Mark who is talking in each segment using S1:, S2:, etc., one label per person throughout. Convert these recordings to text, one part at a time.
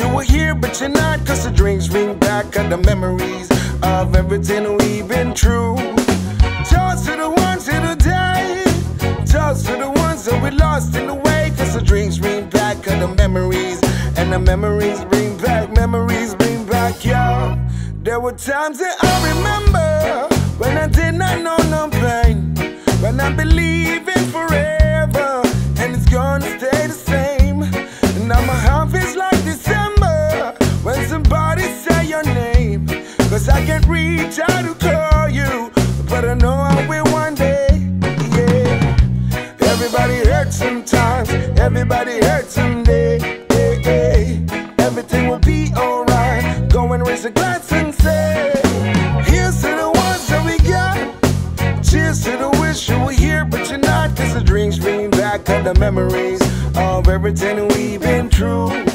S1: you were here, but you're not. Cause the drinks bring back all the memories of everything we've been through. Toast to the ones who died. Toast to the ones that we lost in the way. Cause the drinks bring back all the memories. And the memories bring back, memories bring back, y'all. There were times that I remember when I did not know no pain. When I believe in forever. Your name. Cause I can't reach out to call you, but I know I will one day. Yeah. Everybody hurts sometimes, everybody hurts someday. Yeah, yeah. Everything will be alright. Go and raise a glass and say, Here's to the ones that we got. Cheers to the wish you were here, but you're not. Cause the drinks bring back all the memories of everything we've been through.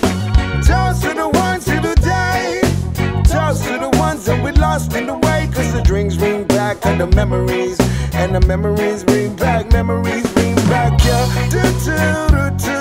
S1: Lost in the way. Cause the drinks bring back all the memories. And the memories bring back, memories bring back, yeah. Do, do, do, do,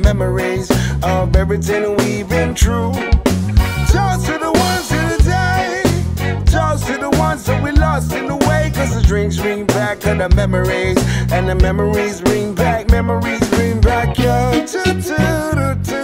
S1: memories of everything we've been through. Toast to the ones who died. Toast to the ones that we lost in the way. Cause the drinks bring back the memories. And the memories bring back, memories bring back your. Memories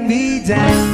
S2: let me down.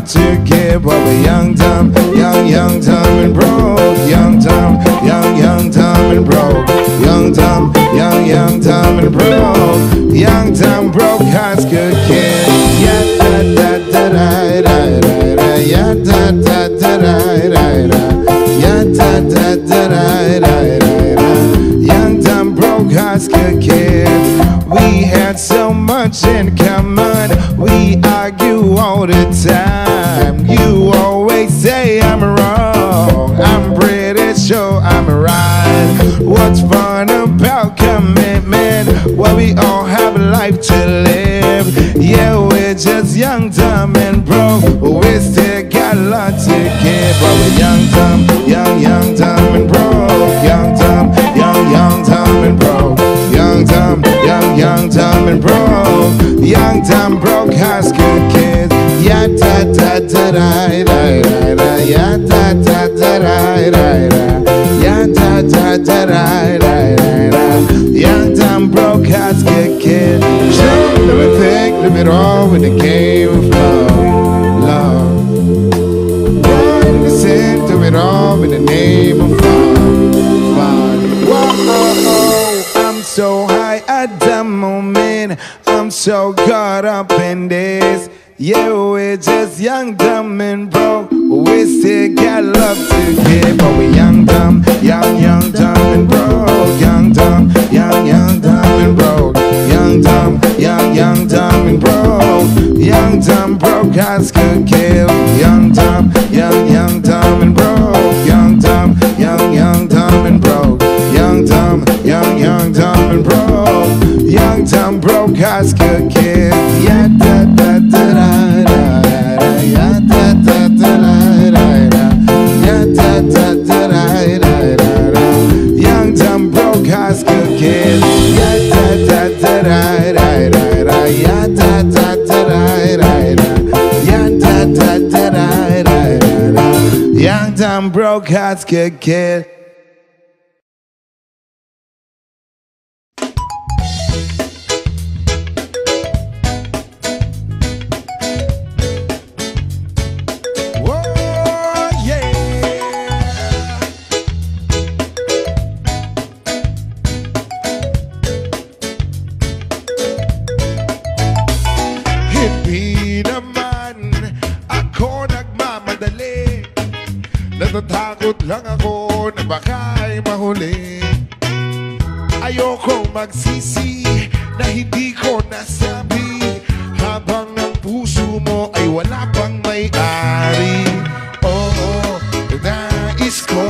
S1: Got to give. But we're young, dumb, young, young, dumb, and broke. Young, dumb, young, young, dumb, and broke. Young, dumb, young, young, dumb, and broke. Young, dumb, broke, high school kid. Yeah, da, da, da, da, da, da, da. Yeah, da, da, da, da, da, da. Yeah, da, da, da, da, da, da, da. Young, dumb, broke, high school kid. We had so much in common. We argue all the time. Young, dumb, young, young, broke. Young, dumb, young, young, dumb, and broke. Young, dumb, young, young, broke. Young, broke high school da, da, da, da, da, da, da. Da, da, da, da, da, da. Da, da, da, da, da, da, da. Young, broke high school live it all with the game of love. It all in the name of. Whoa, I'm so high at the moment. I'm so caught up in this. Yeah, we're just young, dumb, and broke. We still got love to give. But we young, dumb, young, young, dumb, and broke. Young, dumb, young, young, dumb, and broke. Young, dumb, young, young, dumb, and broke. Young, dumb, broke, high school cats get killed. Na baka'y mahuli. Ayokong magsisi na hindi ko nasabi. Habang ang puso mo ay wala pang may-ari. Oo, nais ko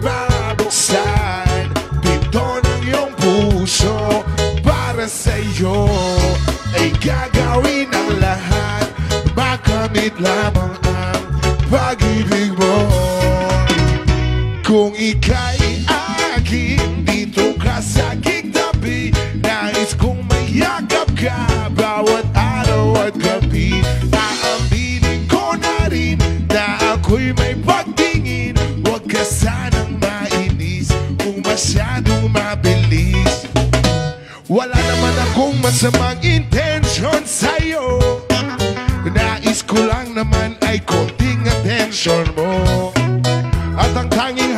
S1: mabuksan Pinto ng iyong puso. Para sa'yo Ay gagawin ang lahat. Makamit lamang kung ika'y akin Dito ka sa aking tabi Nais kong mayakap ka Bawat araw at gabi. Aaminin ko na rin Na ako'y may pagtingin. Huwag ka sanang mainis Kung masyadong mabilis. Wala naman akong masamang intensyon sa'yo. Nais ko lang naman ay konting attention mo. At ang tanging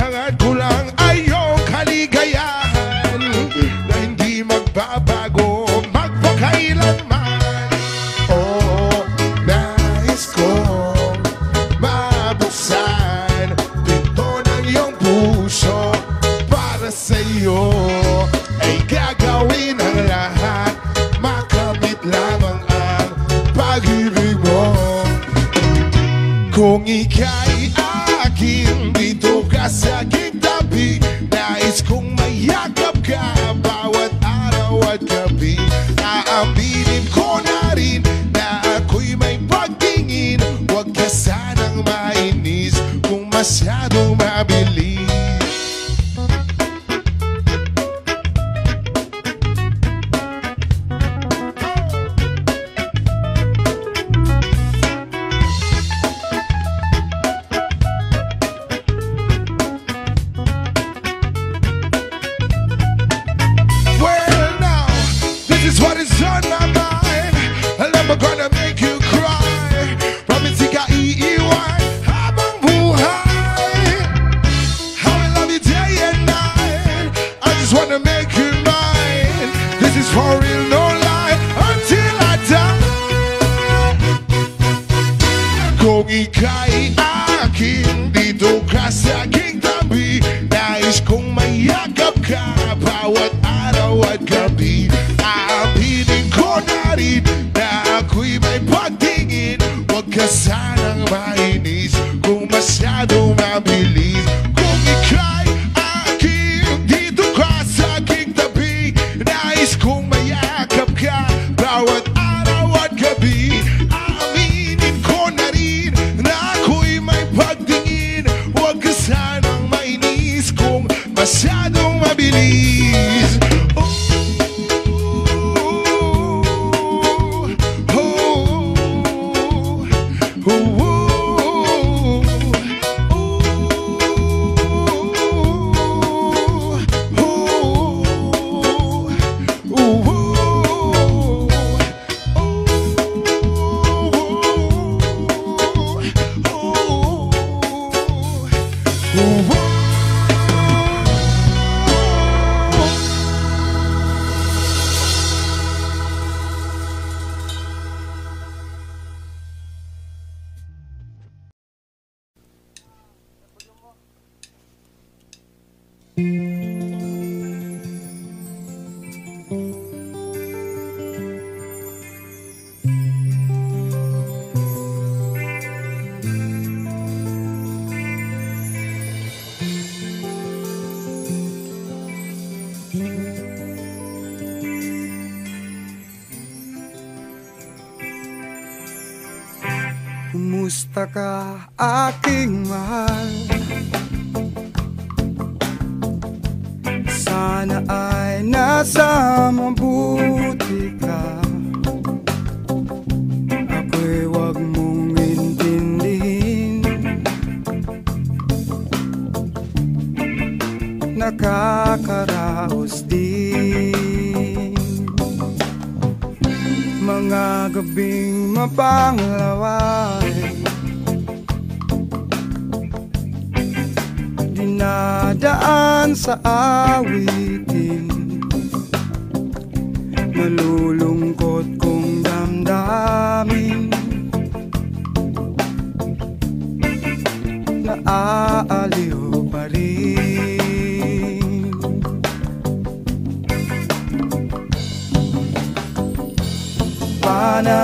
S3: I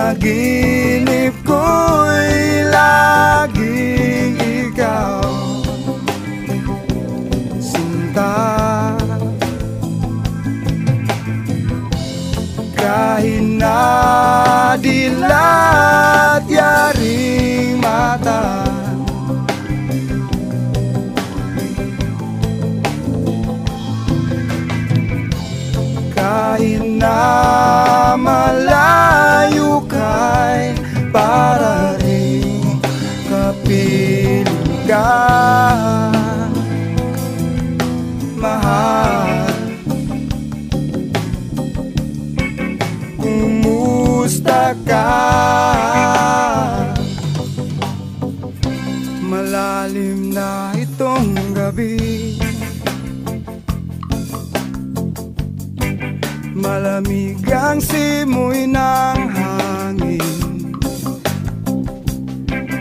S4: panaginip ko'y laging ikaw. Sinta. Kahit na dilat yaring mata. Kahit na malayo Malalim na itong gabi. Malamig ang simoy ng hangin.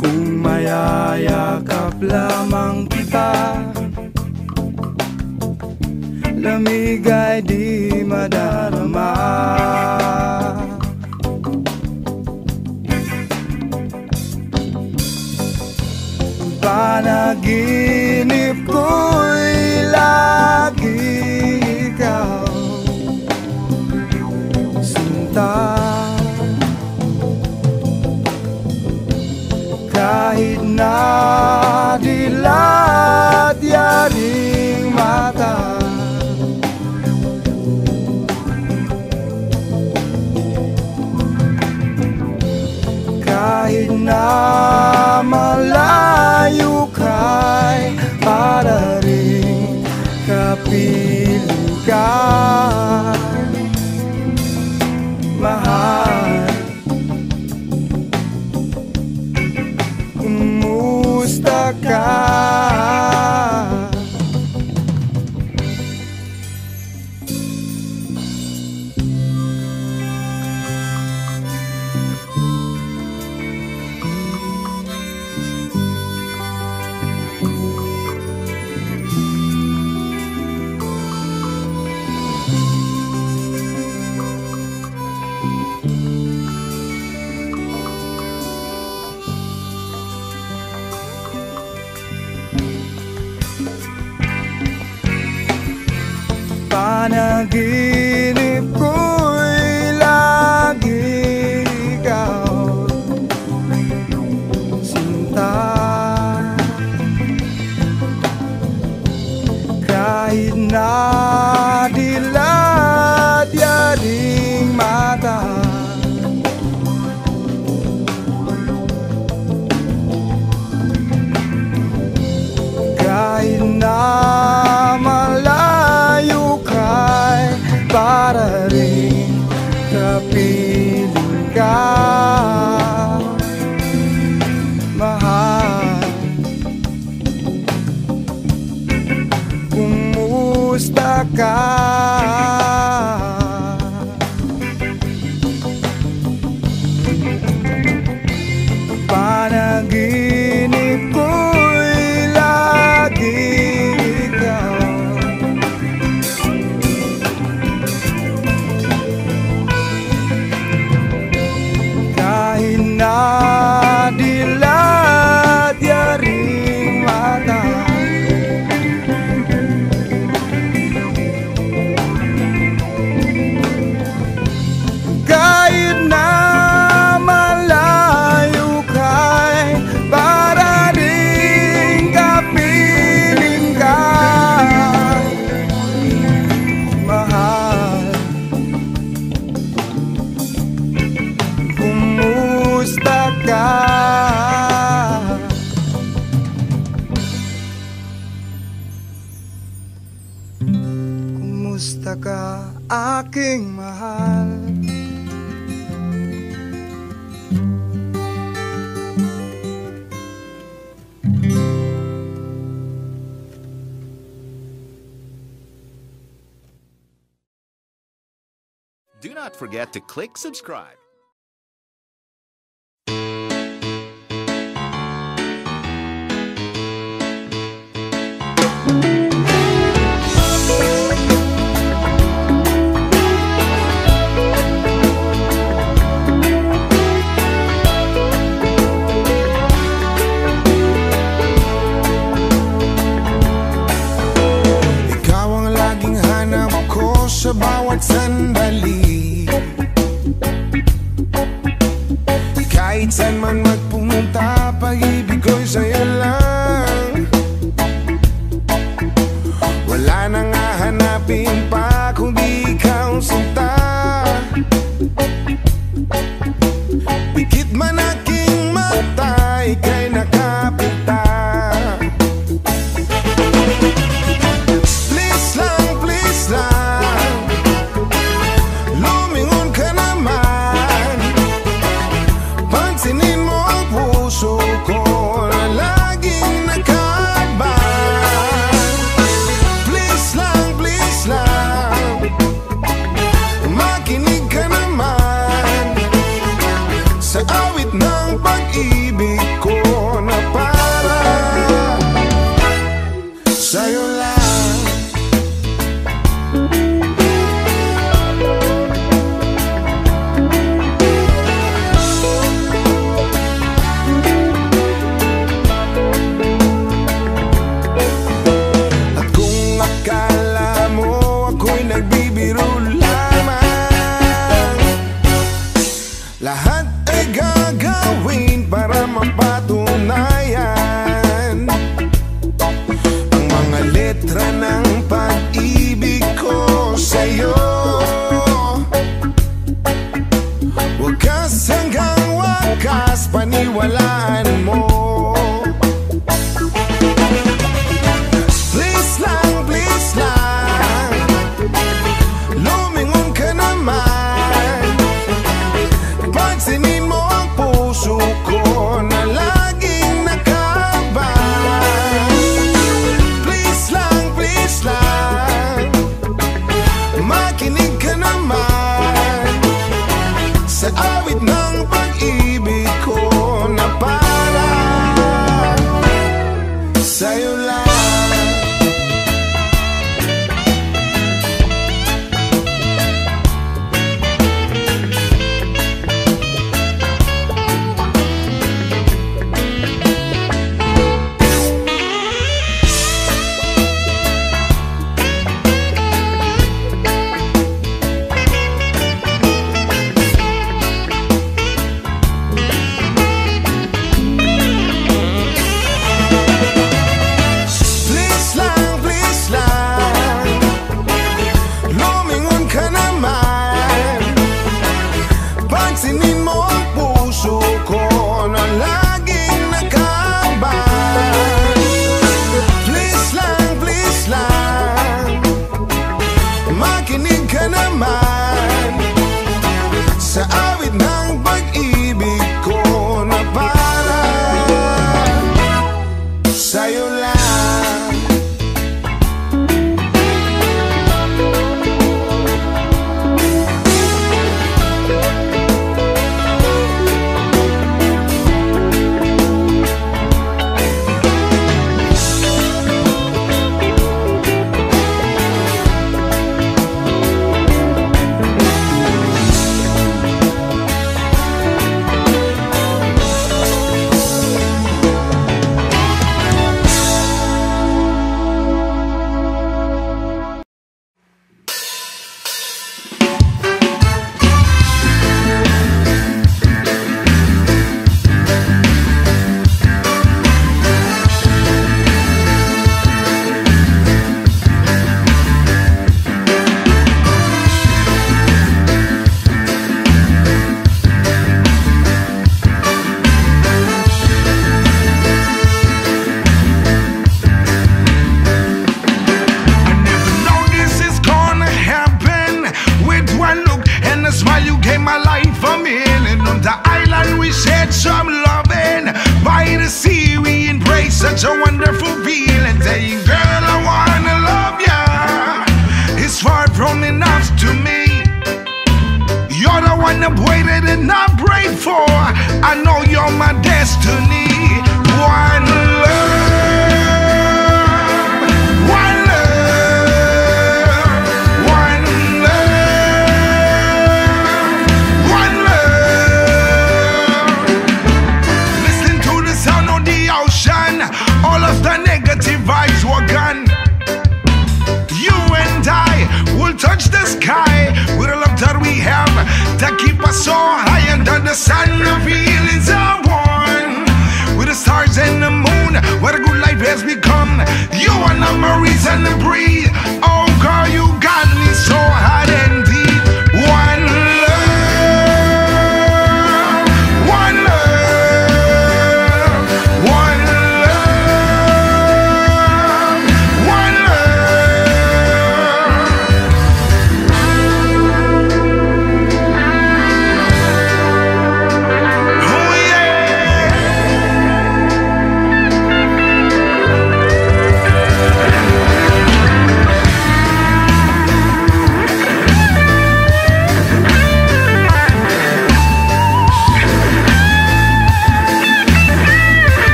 S4: Kung mayayakap lamang kita Lamig ay di madarama. panaginip ko'y lagi ikaw. Sinta Kahit na dilat yaring mata Kahit na malat heart, my click subscribe.
S1: Ikaw ang laging hanap ko sa bawat sandali Kahit saan man magpumunta, how you lie.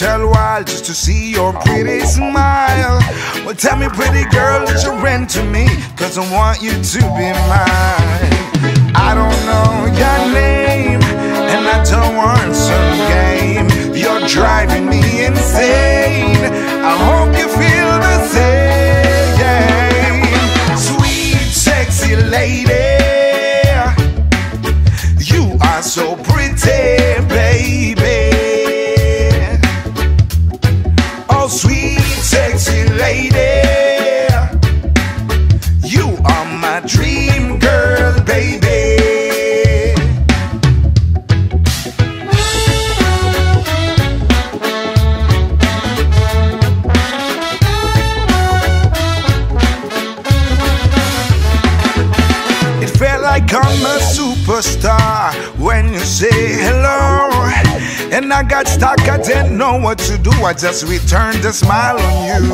S1: hotel while just to see your pretty smile. Well, tell me, pretty girl, that you rent to me, cause I want you to be mine. I don't know your name, and I don't want some game. You're driving me insane. I hope you feel the same. Sweet, sexy lady. When I got stuck, I didn't know what to do. I just returned a smile on you.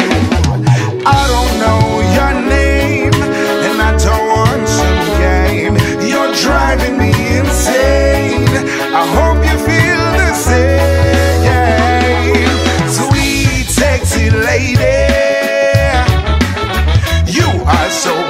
S1: I don't know your name, and I don't want some game. You're driving me insane. I hope you feel the same. Sweet, sexy lady, you are so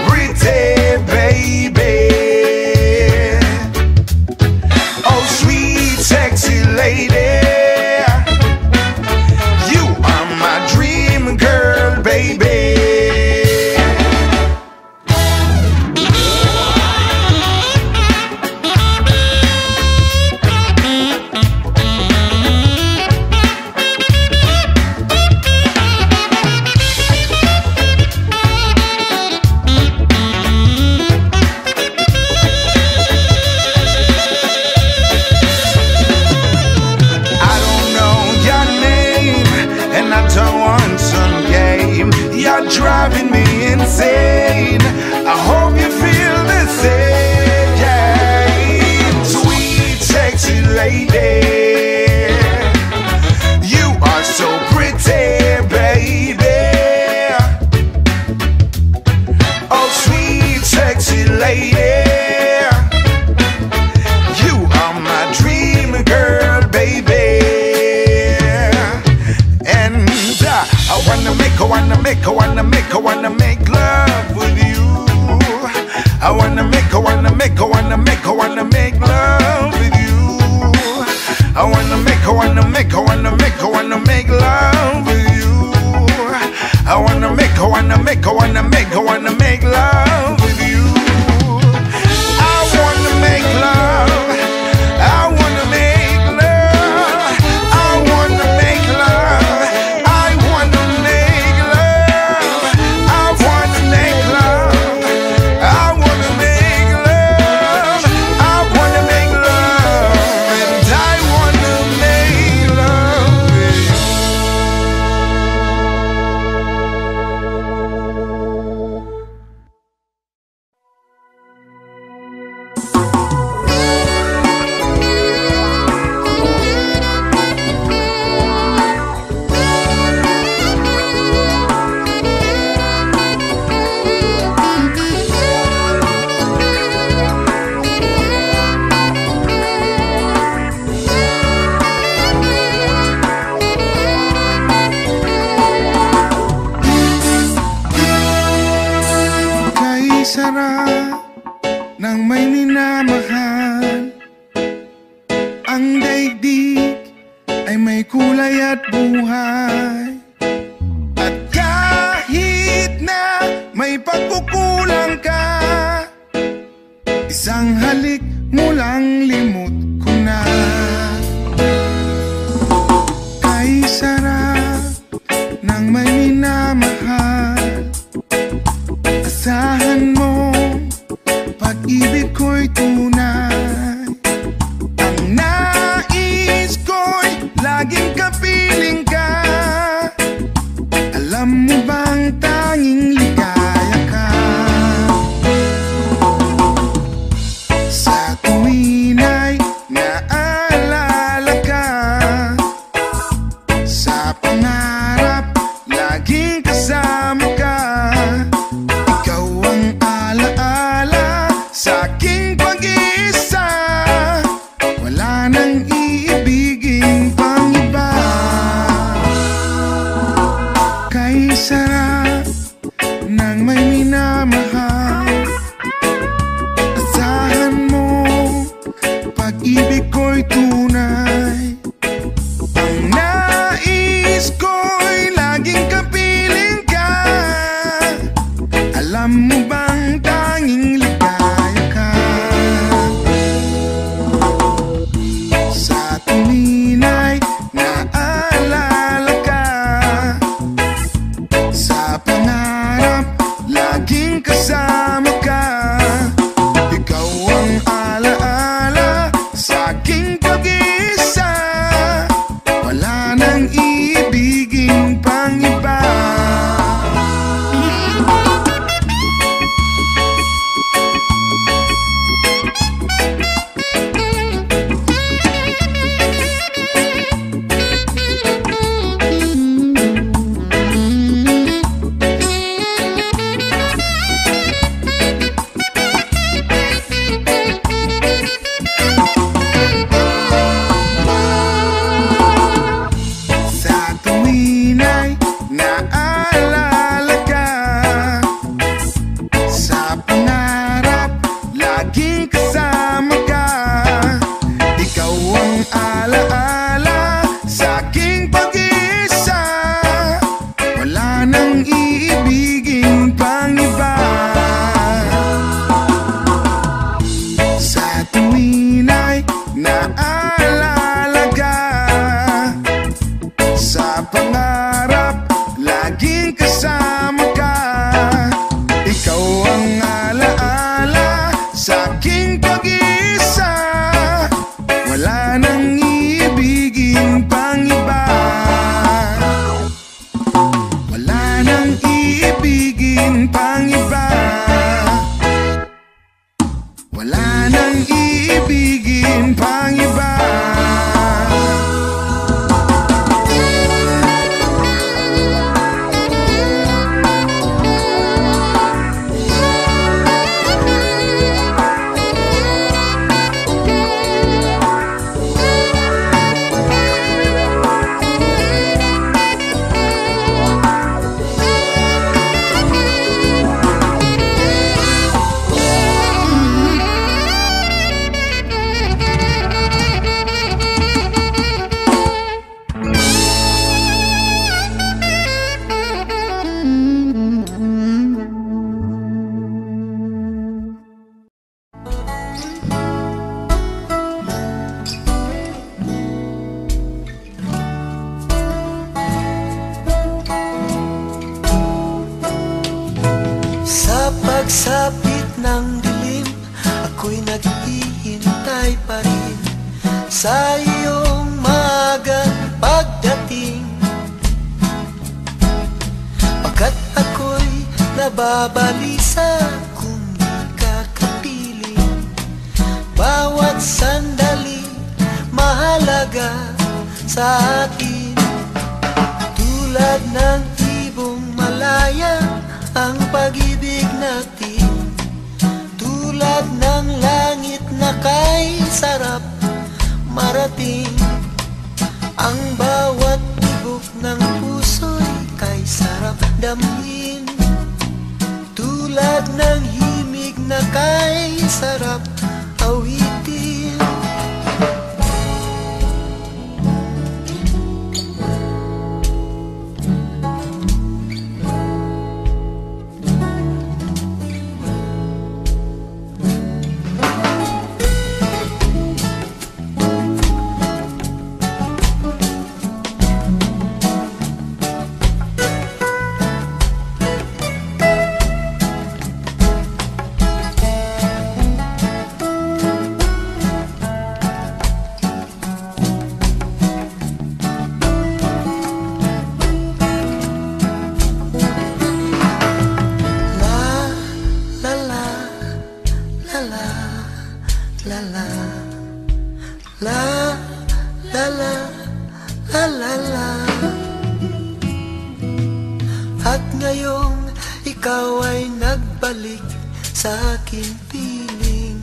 S1: Ikaw ay
S5: nagbalik sa aking piling.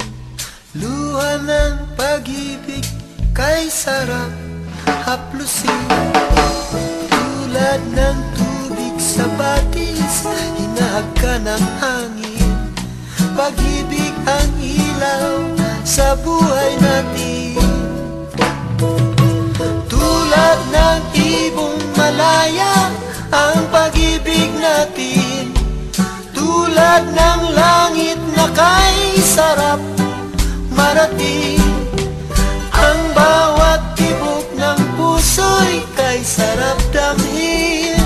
S5: Luha ng pag-ibig kay sarap haplusin. Tulad ng tubig sa batis Hinahag ka ng hangin. Pag-ibig ang ilaw sa buhay natin. Tulad ng ibong malaya Ang pag-ibig natin tulad ng langit na kay sarap marating. Ang bawat tibok ng puso'y kay sarap damhin.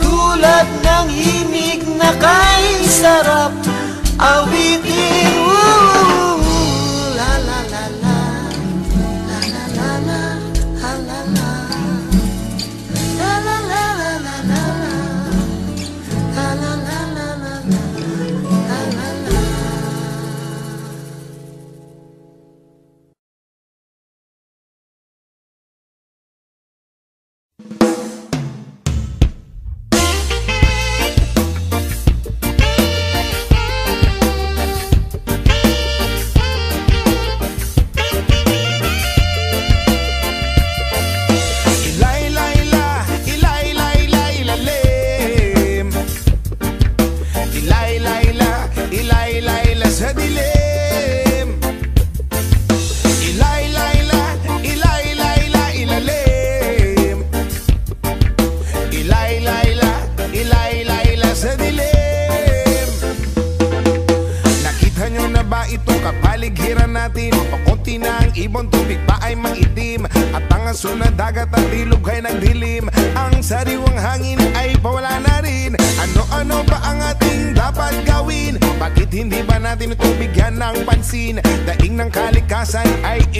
S5: Tulad ng himig na kay sarap awitin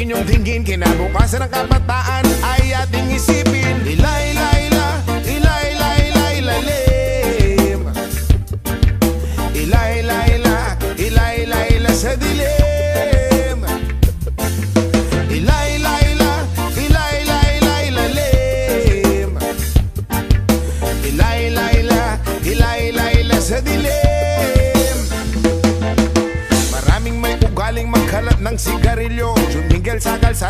S1: inyong tingin Kinabukasan ng kabataan ay ating isipin.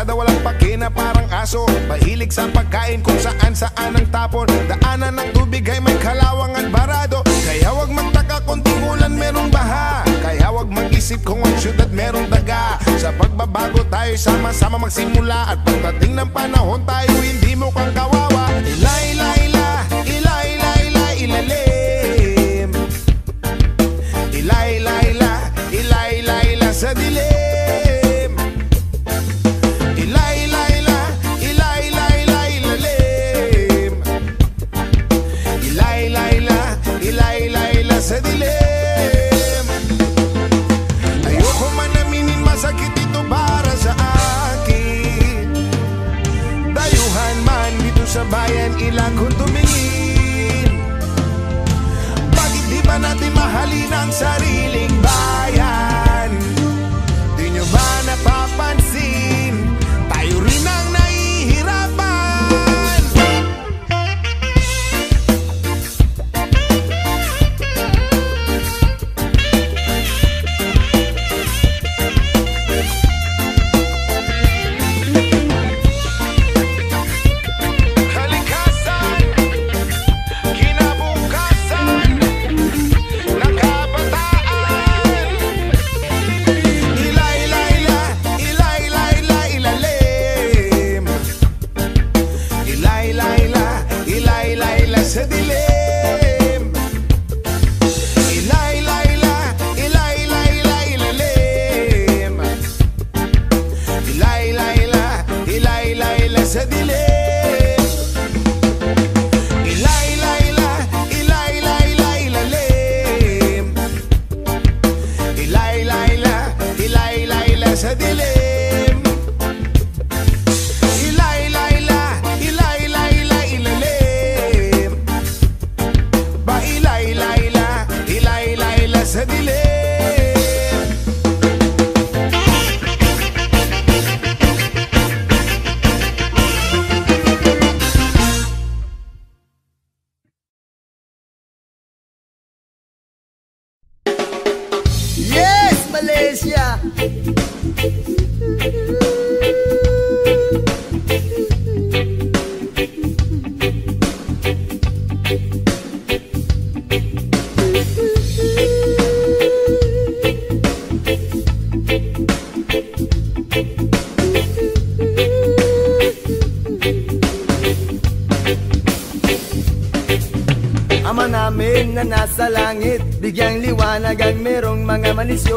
S1: Barkada walang pakina parang aso. Mahilig sa pagkain kung saan saan ang tapon. Daanan ng tubig ay may kalawang at barado. Kaya wag magtaka kung tingulan merong baha. Kaya wag mag-isip kung ang syudad merong daga. Sa pagbabago tayo sama-sama magsimula. At pagdating ng panahon tayo hindi mo kang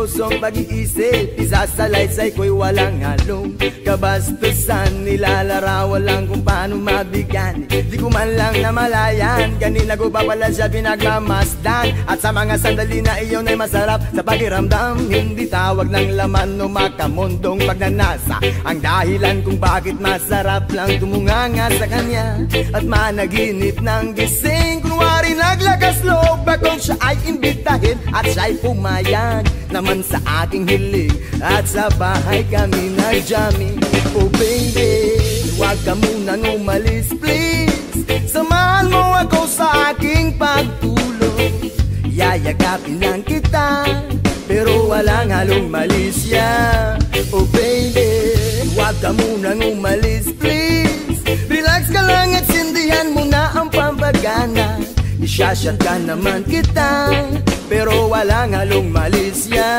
S2: Malisyosong pag-iisip Isasalaysay ko'y walang halong Kabastusan Nilalarawan lang kung paano mabigyan. Di ko man lang namalayan Kanina ko pa pala siya pinagmamasdan. At sa mga sandali na iyon ay masarap Sa pakiramdam. Hindi tawag ng laman o makamundong pagnanasa. Ang dahilan kung bakit masarap lang Tumunganga sa kanya. At managinip ng gising Kunwari naglagas loob. Bakong siya ay imbitahin At siya'y pumayag naman sa aking hiling At sa bahay kami nag-jamming Oh baby, huwag ka munang umalis please. Samahan mo ako sa aking pagtulog. Yayagapin lang kita Pero walang halong malisya Oh baby, huwag ka munang umalis please. Relax ka lang at sindihan mo na ang pambagana. Isyashot ka naman kita Pero walang halong malisya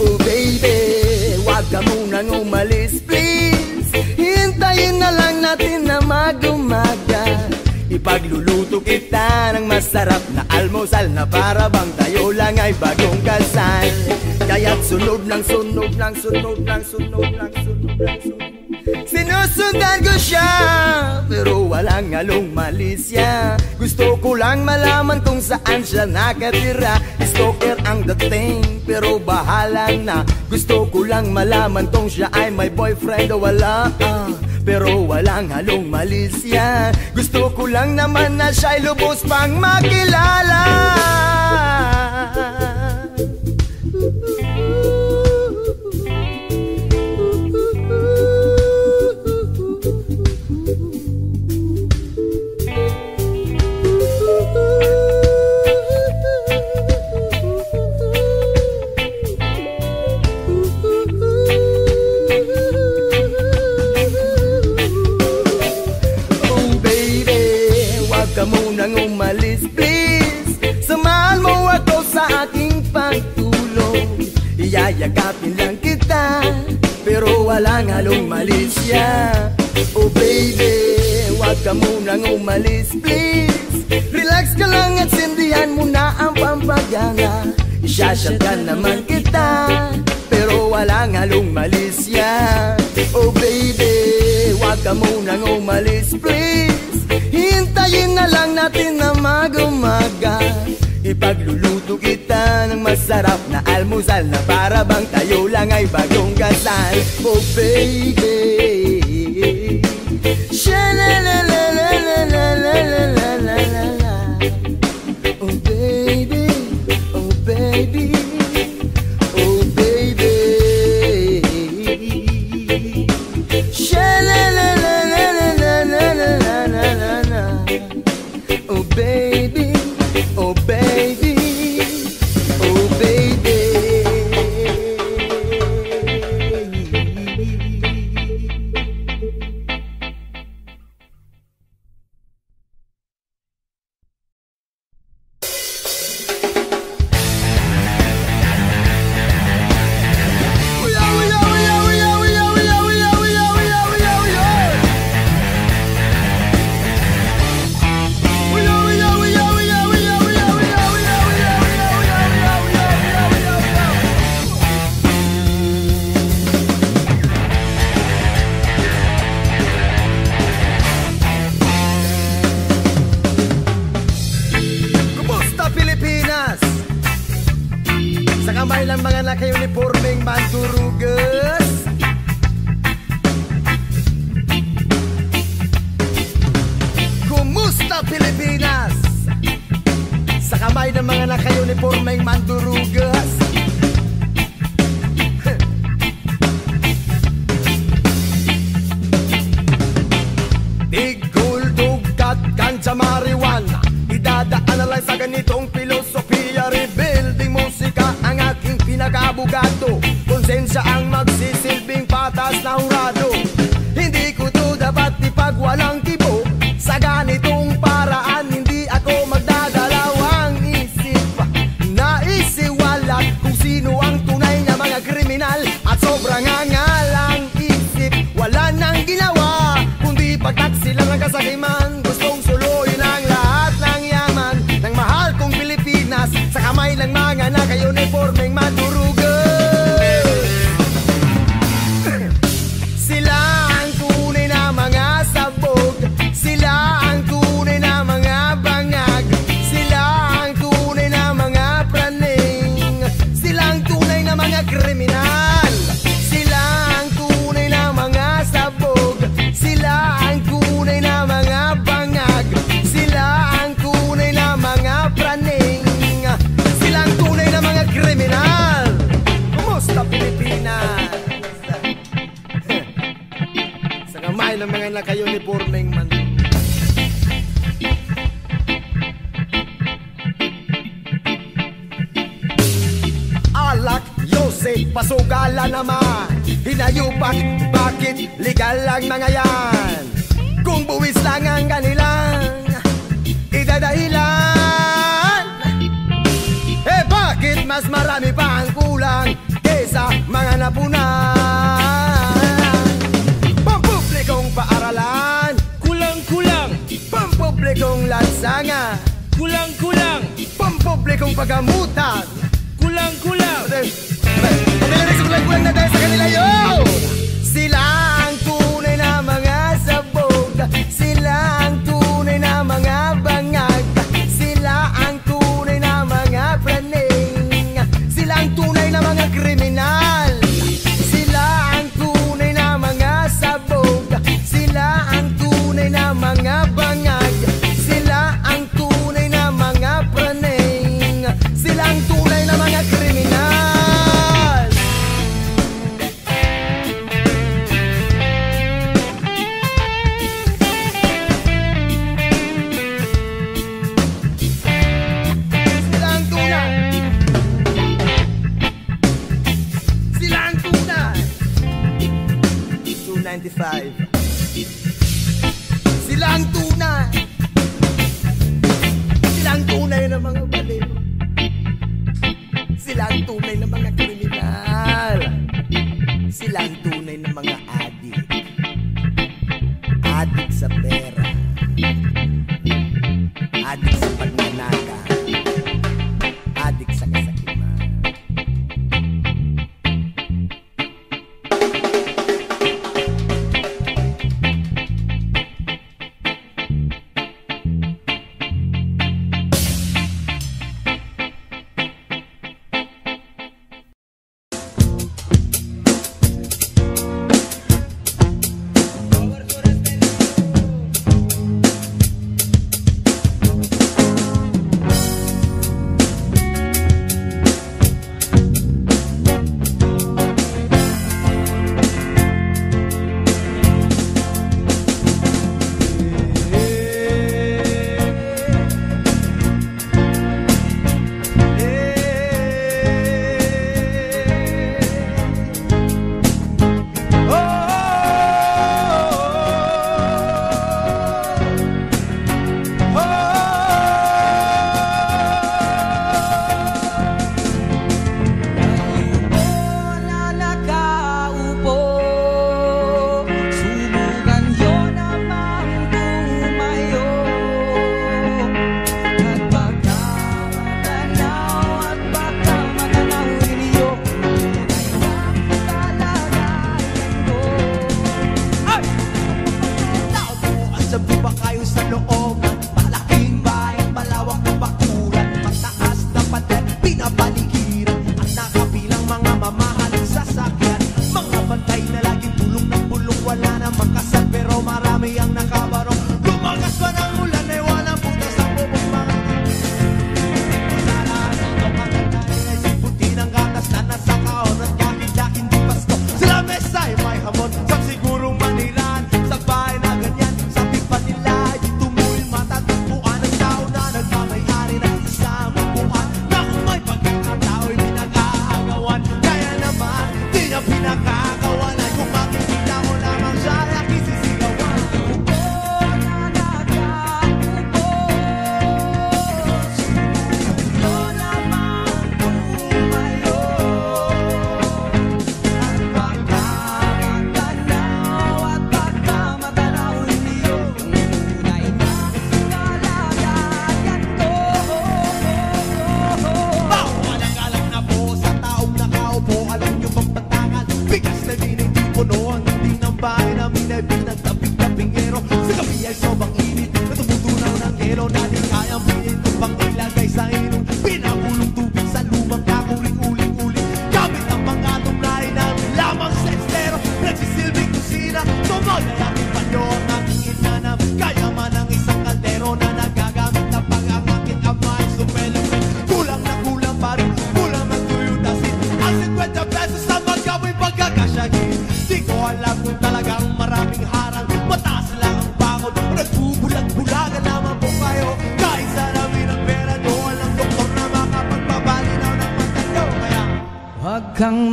S2: Oh baby, wag ka munang umalis please. Hintayin na lang natin na magumaga. Ipagluluto kita ng masarap na almusal Na para bang tayo lang ay bagong kasal. Kaya't sunod ng sunod ng sunod ng sunod ng sunod ng sunod Sinusundan ko siya Pero walang halong malisya Gusto ko lang malaman kung saan siya nakatira. Stalker ang dating Pero bahala na. Gusto ko lang malaman kung siya ay may boyfriend o wala. Uh, Pero walang halong malisya Gusto ko lang naman na siya'y lubos pang makilala Yayakapin lang kita Pero walang halong malisya Oh baby, wag ka munang umalis please. Relax ka lang at sindihan mo na ang pampagana Isyashot ka naman kita Pero walang halong malisya Oh baby, wag ka munang umalis please. Hintayin na lang natin na mag-umaga Ipagluluto kita ng masarap na almusal Na para bang tayo lang ay bagong kasal. Oh baby blanco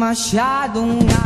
S2: machado, um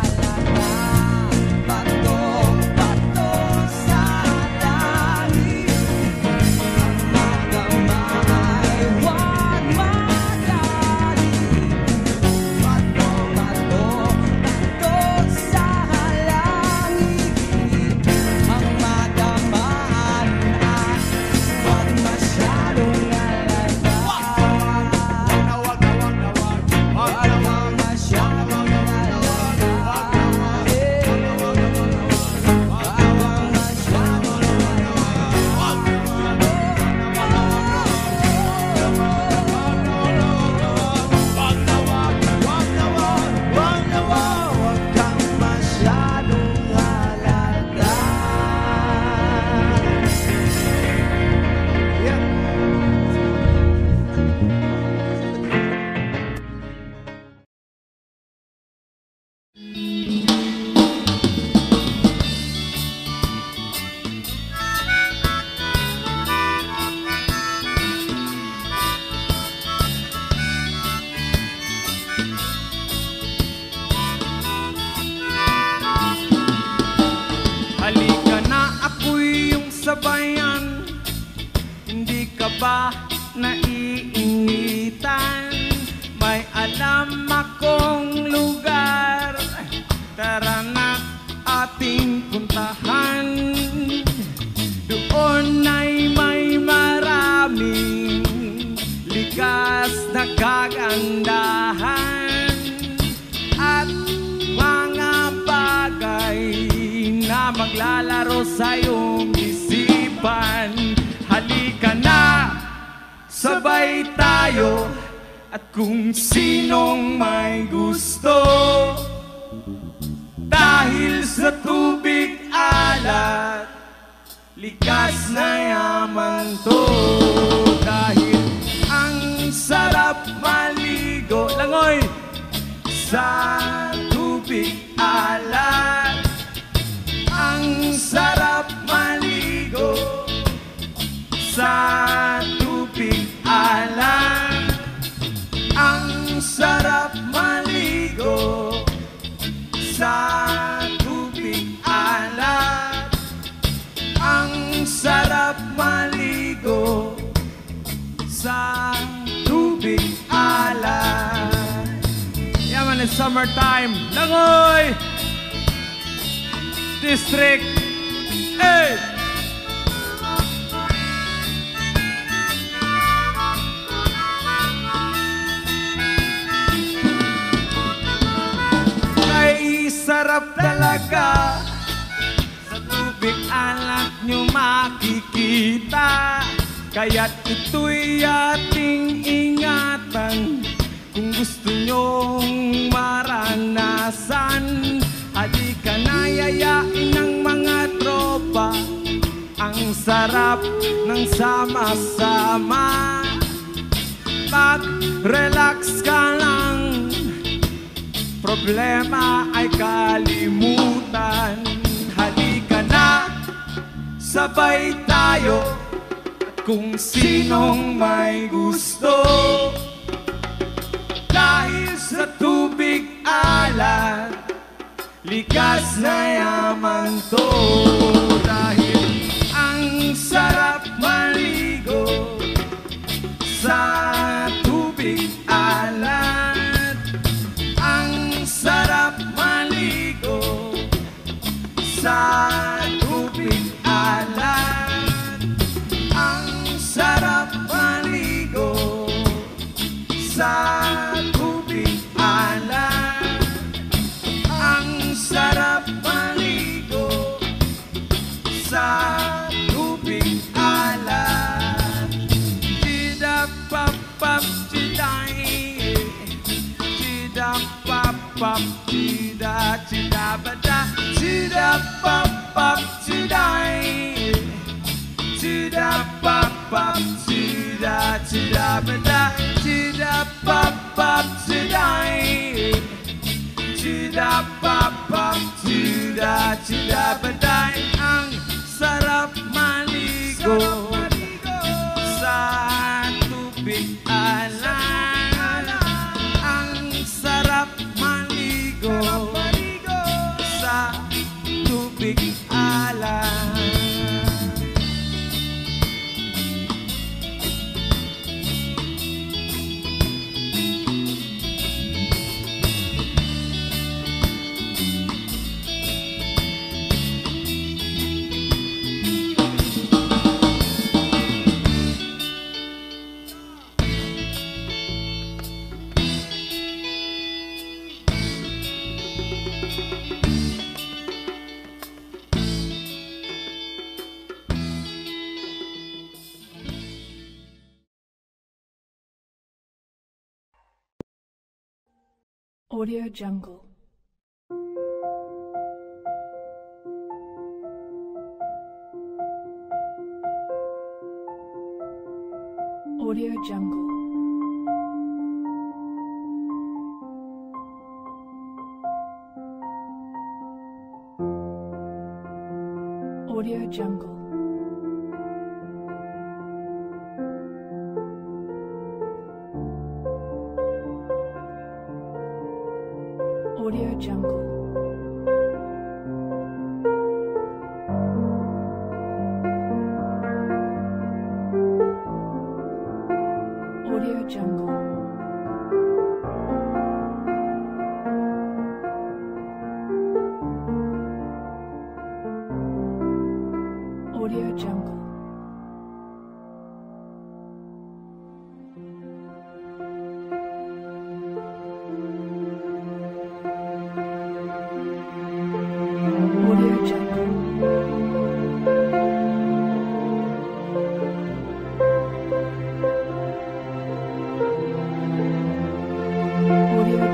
S2: summertime. Langoy! District 8! sarap talaga Sa tubig anak nyo makikita Kaya't ito'y ating ingatan kung Gusto nyong maranasan At di ka nayayain ng mga tropa. Ang sarap ng sama-sama. Mag-relax ka lang. Problema ay kalimutan. Halika na, sabay tayo. Kung sinong may gusto sa tubig alat Likas na yaman to. Dahil ang sarap maligo Sa pop,
S4: dee da, dee da, ba da, dee da, pop, pop, dee da, dee da, pop, pop, dee da, dee da, ba da, dee da, pop, pop, dee da, dee da, pop, pop, dee da, dee da, ba da.
S6: Audio Jungle.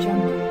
S6: Jungle.